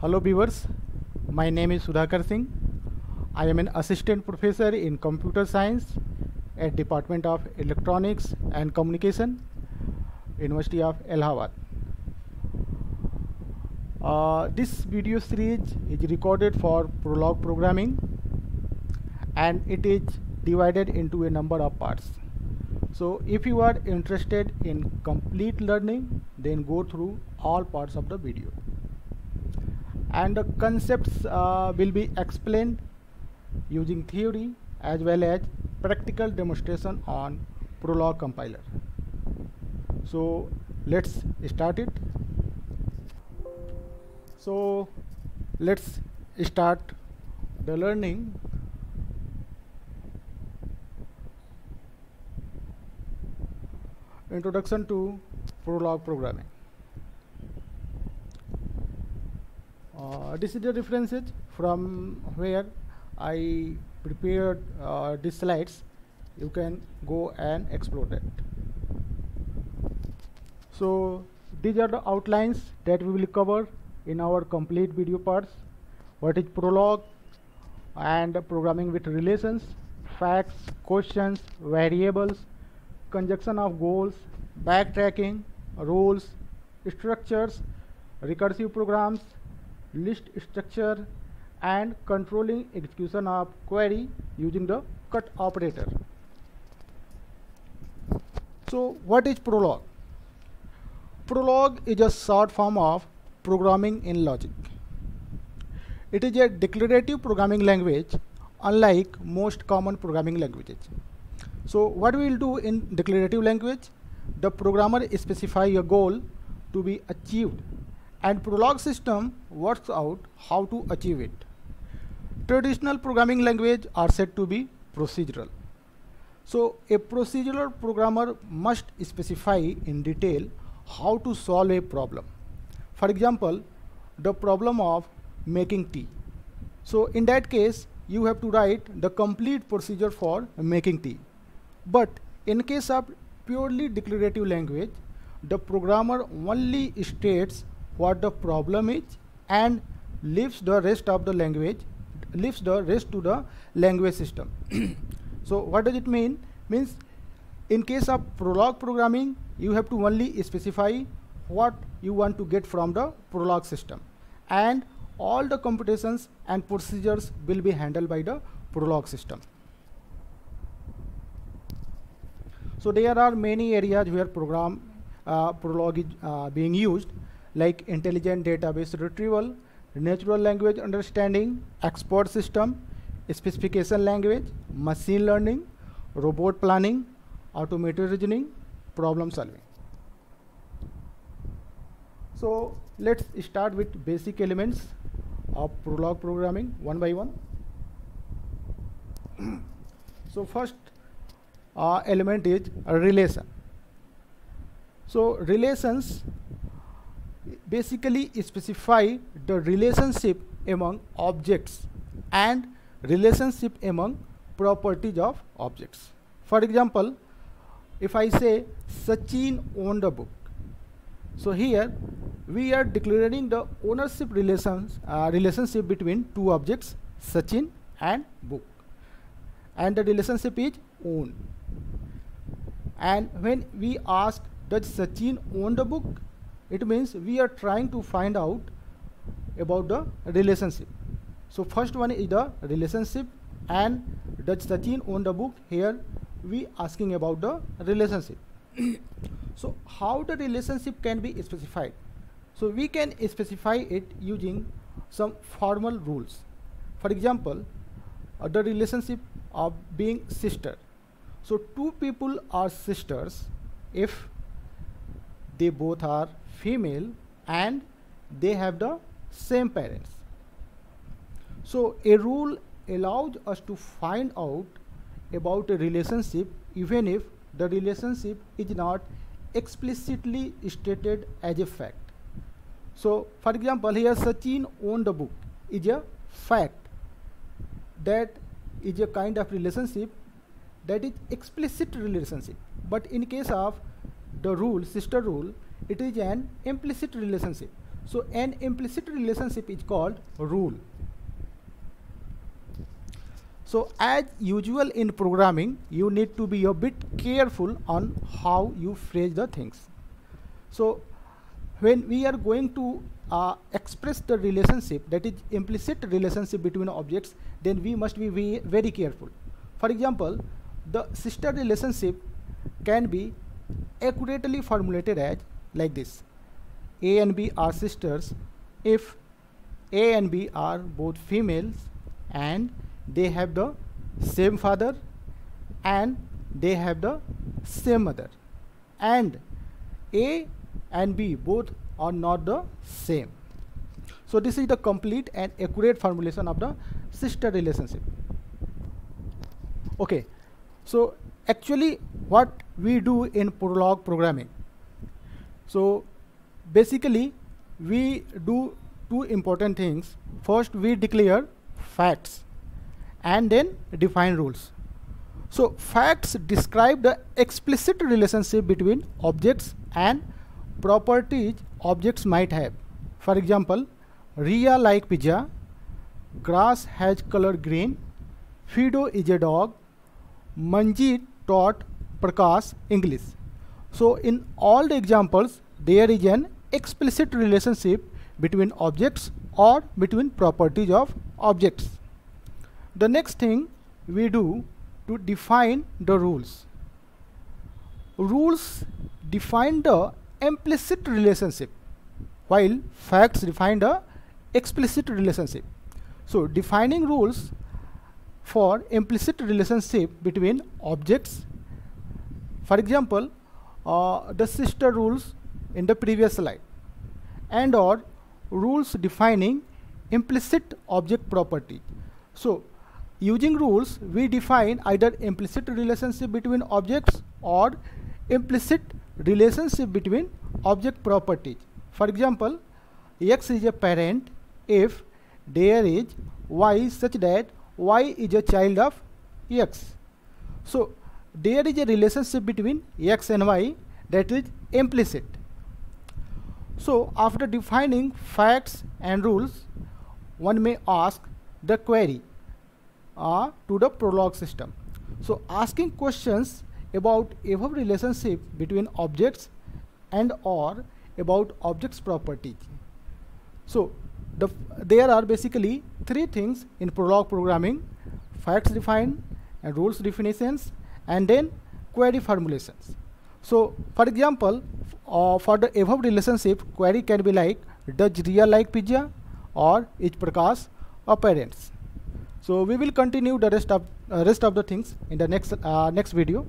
Hello viewers, my name is Sudhakar Singh. I am an assistant professor in computer science at Department of Electronics and Communication, University of Allahabad. Uh, this video series is recorded for Prolog programming and it is divided into a number of parts. So if you are interested in complete learning, then go through all parts of the video and the concepts uh, will be explained using theory as well as practical demonstration on Prolog compiler. So let's start it. So let's start the learning. Introduction to Prolog programming. Uh, this is the references from where I prepared uh, these slides. You can go and explore that. So these are the outlines that we will cover in our complete video parts. What is Prolog and programming with relations, facts, questions, variables, conjunction of goals, backtracking, rules, structures, recursive programs, list structure and controlling execution of query using the cut operator. So what is Prolog? Prolog is a short form of programming in logic. It is a declarative programming language unlike most common programming languages. So what we will do in declarative language, the programmer specify a goal to be achieved and Prolog system works out how to achieve it. Traditional programming language are said to be procedural. So a procedural programmer must specify in detail how to solve a problem. For example, the problem of making tea. So in that case, you have to write the complete procedure for making tea. But in case of purely declarative language, the programmer only states what the problem is and leaves the rest of the language leaves the rest to the language system. So what does it mean? Means in case of prolog programming you have to only specify what you want to get from the prolog system. And all the computations and procedures will be handled by the prolog system. So there are many areas where program uh, prolog is uh, being used like intelligent database retrieval, natural language understanding, expert system, specification language, machine learning, robot planning, automated reasoning, problem solving. So let's start with basic elements of Prolog programming one by one. so first uh, element is a relation. So relations basically specify the relationship among objects and relationship among properties of objects. For example, if I say Sachin owned a book, so here we are declaring the ownership relations uh, relationship between two objects, Sachin and book, and the relationship is own. And when we ask does Sachin own the book, it means we are trying to find out about the relationship. So first one is the relationship and does Sachin own the book. Here we asking about the relationship. So how the relationship can be specified? So we can specify it using some formal rules. For example uh, the relationship of being sister. So two people are sisters if they both are female and they have the same parents. So a rule allows us to find out about a relationship even if the relationship is not explicitly stated as a fact. So for example here Sachin owned the book is a fact that is a kind of relationship that is explicit relationship but in case of the rule sister rule it is an implicit relationship. So an implicit relationship is called rule. So as usual in programming you need to be a bit careful on how you phrase the things. So when we are going to uh, express the relationship that is implicit relationship between objects then we must be very, very careful. For example the sister relationship can be accurately formulated as like this. A and b are sisters if a and b are both females and they have the same father and they have the same mother. And a and b both are not the same. So this is the complete and accurate formulation of the sister relationship. Okay. So actually what we do in prolog programming so basically we do two important things. First we declare facts and then define rules. So facts describe the explicit relationship between objects and properties objects might have. For example Ria like pizza grass has color green Fido is a dog Manjit taught Prakash English so in all the examples there is an explicit relationship between objects or between properties of objects. The next thing we do to define the rules. Rules define the implicit relationship while facts define the explicit relationship. So defining rules for implicit relationship between objects for example uh, the sister rules in the previous slide and or rules defining implicit object property. So using rules we define either implicit relationship between objects or implicit relationship between object properties. For example, x is a parent if there is y such that y is a child of x. So there is a relationship between x and y that is implicit. So after defining facts and rules, one may ask the query uh, to the prolog system. So asking questions about above relationship between objects and or about objects properties. So the there are basically three things in prolog programming facts define and rules definitions and then query formulations. So for example uh, for the above relationship query can be like does Ria like pizza? Or is Prakash a parents so we will continue the rest of uh, rest of the things in the next uh, next video